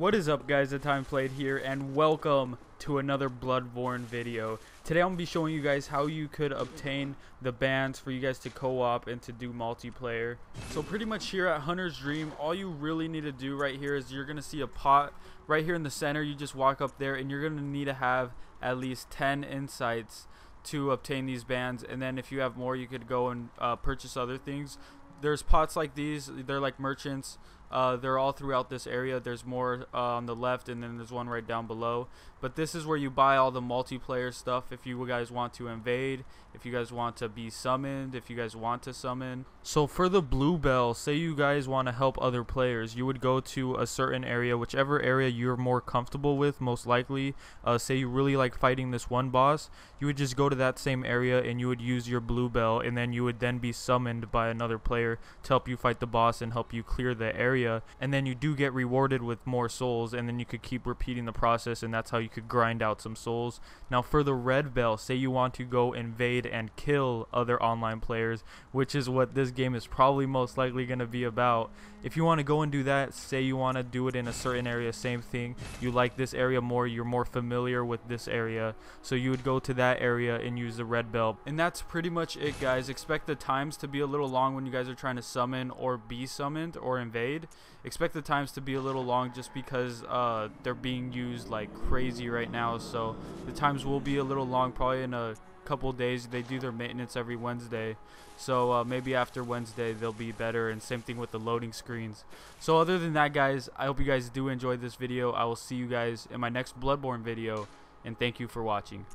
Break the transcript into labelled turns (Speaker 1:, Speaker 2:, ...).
Speaker 1: What is up guys, the time played here and welcome to another Bloodborne video. Today I'm going to be showing you guys how you could obtain the bands for you guys to co-op and to do multiplayer. So pretty much here at Hunter's Dream, all you really need to do right here is you're going to see a pot right here in the center. You just walk up there and you're going to need to have at least 10 insights to obtain these bands and then if you have more you could go and uh, purchase other things there's pots like these they're like merchants uh, they're all throughout this area. There's more uh, on the left, and then there's one right down below. But this is where you buy all the multiplayer stuff if you guys want to invade, if you guys want to be summoned, if you guys want to summon. So for the blue bell, say you guys want to help other players, you would go to a certain area, whichever area you're more comfortable with, most likely. Uh, say you really like fighting this one boss, you would just go to that same area and you would use your blue bell, and then you would then be summoned by another player to help you fight the boss and help you clear the area area and then you do get rewarded with more souls and then you could keep repeating the process and that's how you could grind out some souls. Now for the red bell say you want to go invade and kill other online players which is what this game is probably most likely going to be about. If you want to go and do that say you want to do it in a certain area same thing. You like this area more you're more familiar with this area. So you would go to that area and use the red bell and that's pretty much it guys. Expect the times to be a little long when you guys are trying to summon or be summoned or invade expect the times to be a little long just because uh, they're being used like crazy right now. So the times will be a little long probably in a couple days. They do their maintenance every Wednesday. So uh, maybe after Wednesday they'll be better and same thing with the loading screens. So other than that guys I hope you guys do enjoy this video. I will see you guys in my next Bloodborne video and thank you for watching